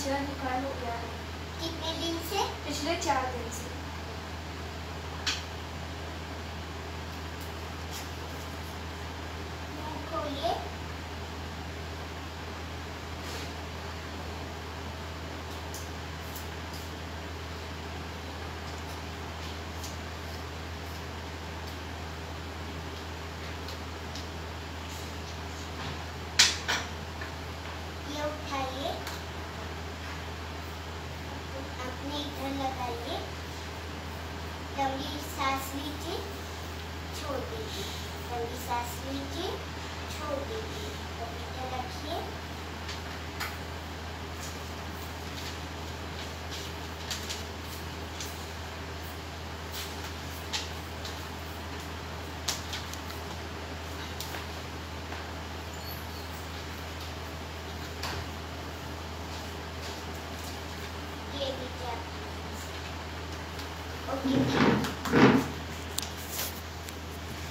का बुखार हो गया है। कितने दिन से? पिछले चार दिन से। इधर लगाइए लंबी सांस लीजिए छोड़ दीजिए। लंबी सांस लीजिए। Okay.